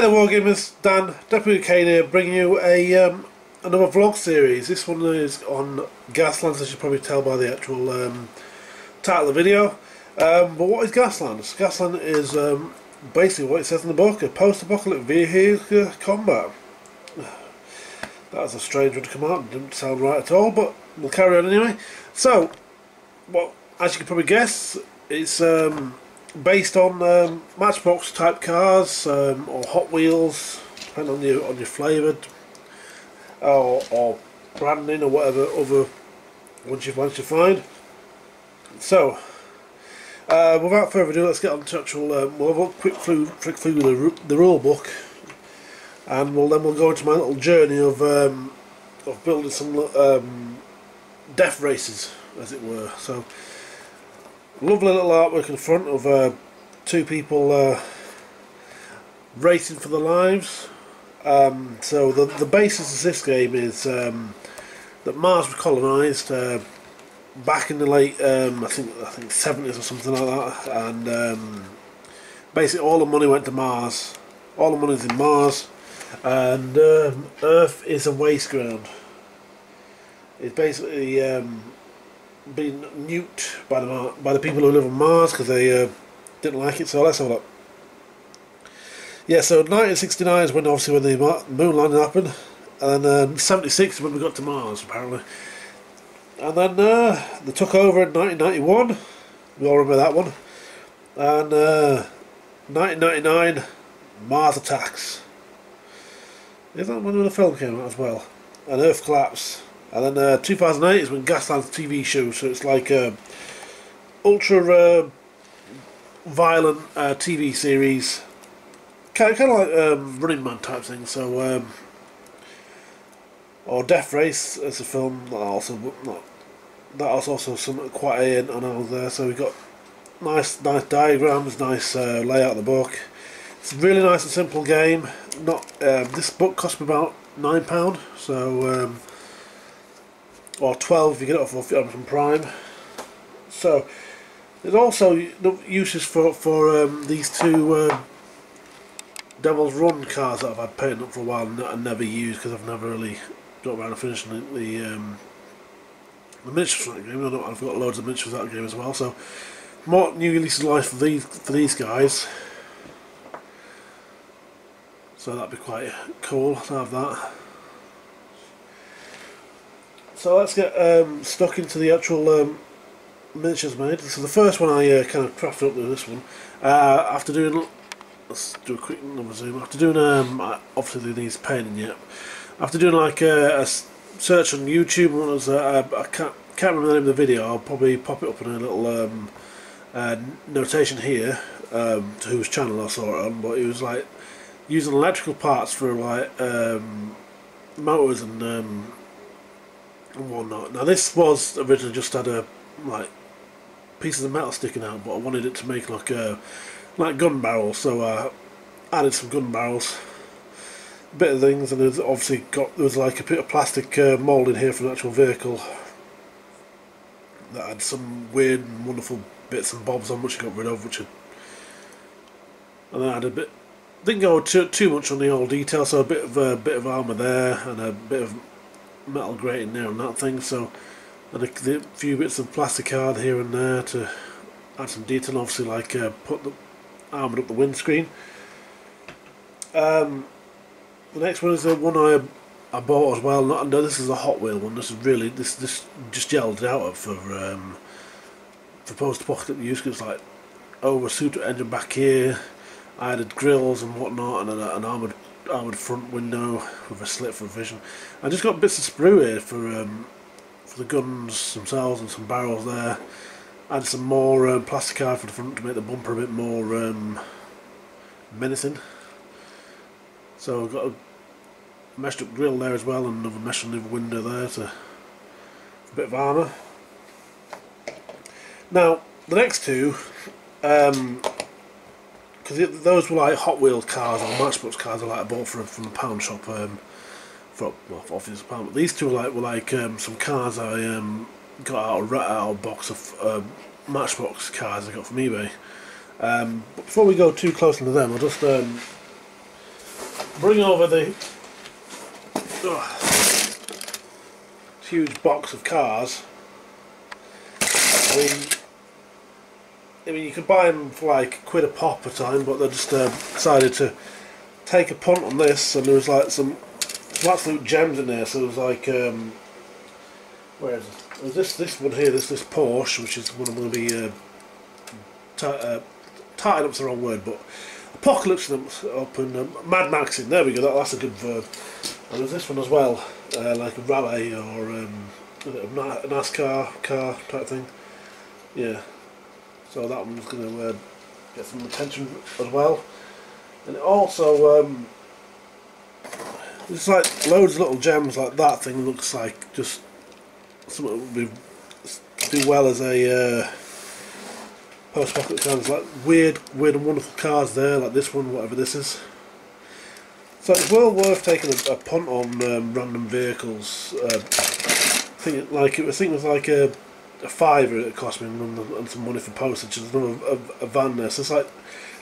Hi there Wargamers, Dan, DeathBringa Cain here, bringing you a um, another vlog series. This one is on Gaslands, as you probably tell by the actual um, title of the video. Um, but what is Gaslands? Gasland is um, basically what it says in the book, a post-apocalyptic vehicle combat. That was a strange one to come out, didn't sound right at all, but we'll carry on anyway. So, well, as you can probably guess, it's um, based on um, Matchbox type cars um, or Hot Wheels, depending on your on your flavoured or, or branding or whatever other ones you've managed to find. So, uh, without further ado, let's get on to actual. Um, we'll have a quick through, quick through the the rule book, and we'll then we'll go into my little journey of um, of building some um, death races, as it were. So. Lovely little artwork in front of uh, two people uh, racing for their lives. Um, so the the basis of this game is um, that Mars was colonised uh, back in the late um, I think I think seventies or something like that, and um, basically all the money went to Mars. All the money's in Mars, and um, Earth is a waste ground. It's basically um, been nuked by the by the people who live on Mars because they uh, didn't like it. So let's have a look. Yeah, so 1969 is when obviously when the moon landing happened, and then um, 76 when we got to Mars apparently, and then uh, they took over in 1991. We all remember that one, and uh, 1999 Mars attacks. Is that when the film came out as well? An Earth collapse. And then uh, 2008 is when Gasland's TV show, so it's like a ultra uh, violent uh, TV series, kind of, kind of like um, Running Man type thing. So, um, or Death Race as a film that also not, that was also some quite a an there. So we got nice nice diagrams, nice uh, layout of the book. It's a really nice and simple game. Not um, this book cost me about nine pound, so. Um, or 12 if you get it off of Amazon Prime. So there's also uses for for um, these two um, Devil's Run cars that I've had painted up for a while and I never used because I've never really got around to finishing the, the, um, the miniatures for that game. I've got loads of miniatures for that game as well. So more new releases life for these for these guys. So that'd be quite cool to have that. So let's get um, stuck into the actual um, miniatures made. So the first one I uh, kind of crafted up with this one. Uh, after doing, let's do a quick number zoom. After doing, um, obviously these painting yet. After doing like a, a search on YouTube, was uh, I can't can't remember the name of the video. I'll probably pop it up in a little um, uh, notation here um, to whose channel I saw it on. But it was like using electrical parts for like um, motors and um, and whatnot. Now this was originally just had a like pieces of metal sticking out, but I wanted it to make like a like gun barrels, so I added some gun barrels, a bit of things, and there's obviously got there was like a bit of plastic uh, mould in here for the actual vehicle that had some weird and wonderful bits and bobs on which I got rid of, which had, and I had a bit didn't go too too much on the old detail, so a bit of a bit of armour there and a bit of metal grating there on that thing so and a, a, few bits of plastic card here and there to add some detail obviously like uh, put the armoured up the windscreen. Um, the next one is the one I I bought as well. Not no this is a Hot Wheel one. This is really this this just gelled out for um, for post-apocalyptic use because like over super engine back here. I added grills and whatnot and an, an armoured armoured front window with a slit for vision. I just got bits of sprue here for um, for the guns themselves and some barrels there. Add some more um, plastic card for the front to make the bumper a bit more um, menacing. So I've got a meshed up grill there as well and another mesh on the window there to a bit of armour. Now the next two um, because those were like Hot Wheels cars or Matchbox cars I like I bought from from a pound shop. Um, for well, obviously pound. But these two were like were like um, some cars I um, got out of, out of a box of uh, Matchbox cars I got from eBay. Um, but before we go too close into them, I'll just um, bring over the oh, huge box of cars. I mean, you could buy them for like quid a pop a time, but they just uh, decided to take a punt on this, and there was like some, some absolute gems in there. So there was like, um, where is it? This this one here, this this Porsche, which is one I'm going to be uh, uh, tied up's the wrong word, but apocalypse up and um, Mad Maxing. There we go. That, that's a good verb. And there's this one as well, uh, like a rally or um, a NASCAR car type thing. Yeah. So that one's going to uh, get some attention as well. And also, um, it's like loads of little gems like that thing looks like just something that would be, do well as a uh, post-apocalypse cars. Like weird, weird and wonderful cars there, like this one, whatever this is. So it's well worth taking a, a punt on um, random vehicles. Uh, I think like it, I think it was like a, a fiver it cost me and, and some money for postage. There's another a, a, van there. So it's like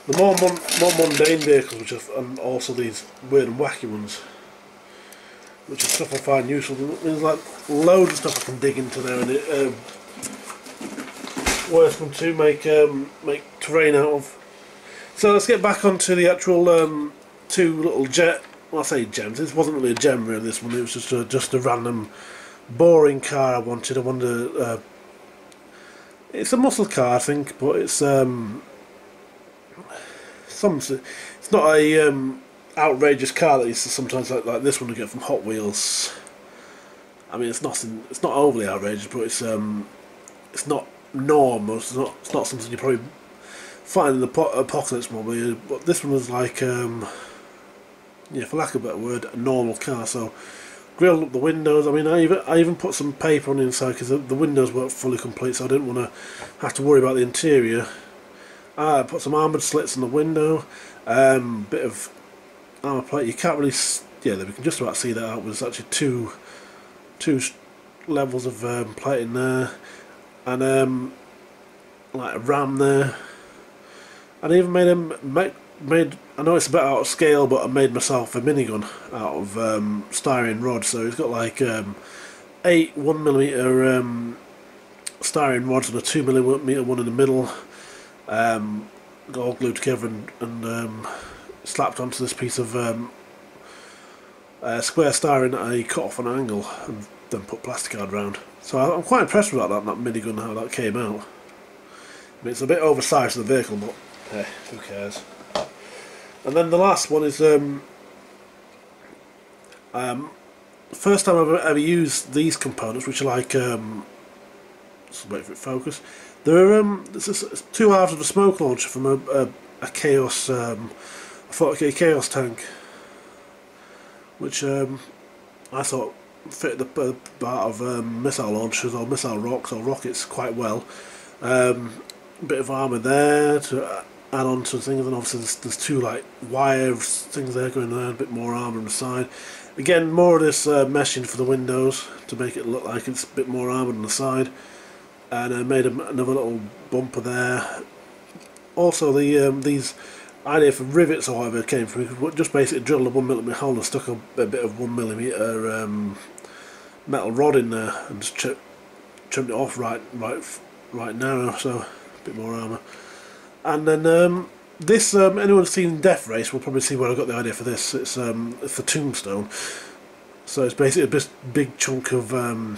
the more mon more mundane vehicles, which are, and also these weird and wacky ones, which is stuff I find useful. There's like loads of stuff I can dig into there, and it uh, worth them to make um, make terrain out of. So let's get back onto the actual um, two little jet. Well, I say gems. This wasn't really a gem really. This one. It was just a just a random boring car I wanted. I wanted. It's a muscle car, I think, but it's um, some. It's not a um, outrageous car that you sometimes like like this one you get from Hot Wheels. I mean, it's nothing. It's not overly outrageous, but it's um, it's not normal. It's not. It's not something you probably find in the apocalypse movie. But this one was like um, yeah, for lack of a better word, a normal car. So grilled up the windows. I mean, I even I even put some paper on the inside because the, the, windows weren't fully complete, so I didn't want to have to worry about the interior. I put some armoured slits in the window, um, bit of armour plate. You can't really, yeah, we can just about see that out. There's actually two, two levels of um, plate in there, and um, like a ram there. And I even made him make made I know it's a bit out of scale but I made myself a minigun out of um, styrene rod. So it's got like um, eight 1mm um, styrene rods and a 2mm one in the middle. Um, all glued together and, and um, slapped onto this piece of um, uh, square styrene that I cut off an angle and then put plastic card around so I'm quite impressed with that, that, that minigun how that came out. I mean, it's a bit oversized for the vehicle but hey, who cares and then the last one is um, um, first time I've ever, used these components, which are like um, wait for it focus. There are um, this is two halves of a smoke launcher from a, a, a Chaos um, a 40k Chaos tank, which um, I thought fit the part of um, missile launchers or missile rocks or rockets quite well. Um, bit of armour there to add on to things and obviously there's, there's two like wire things there going there, a bit more armour on the side. Again more of this uh, meshing for the windows to make it look like it's a bit more armoured on the side and I made a, another little bumper there. Also the um, these idea for rivets or whatever came from just basically drilled a 1mm hole and stuck a, a bit of 1mm um, metal rod in there and just trimmed it off right right right narrow so a bit more armour. And then um, this, um, anyone who's seen Death Race will probably see where I got the idea for this. It's um, it's the tombstone. So it's basically a big chunk of um,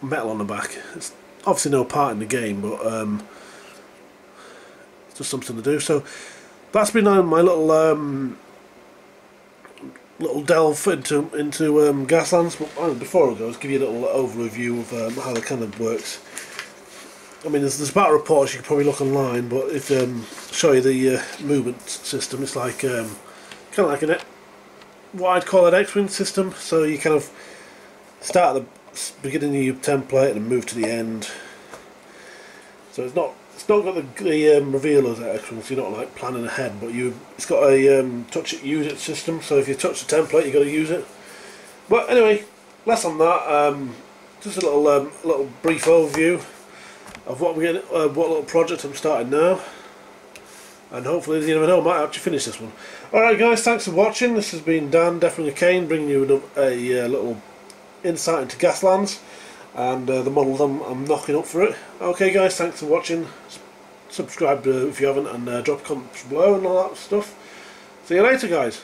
metal on the back. It's obviously no part in the game, but um, it's just something to do. So that's been uh, my little um, little delve into into um, Gaslands. But before I go, I'll give you a little overview of um, how it kind of works. I mean, there's, there's battle reports you can probably look online, but if um, show you the uh, movement system, it's like um, kind of like an what I'd call an X-wing system. So you kind of start at the beginning of your template and move to the end. So it's not it's not got the, the um, revealers at X-wings. You're not like planning ahead, but you it's got a um, touch it use it system. So if you touch the template, you got to use it. But anyway, less on that. Um, just a little um, little brief overview of what we uh, what little project I'm starting now. and hopefully you never know I might actually finish this one. Alright guys thanks for watching. This has been Dan DeathBringa Cain bringing you a, a, a little insight into Gaslands and uh, the models I'm, I'm knocking up for it. Okay guys thanks for watching. Subscribe uh, if you haven't and uh, drop comments below and all that stuff. See you later guys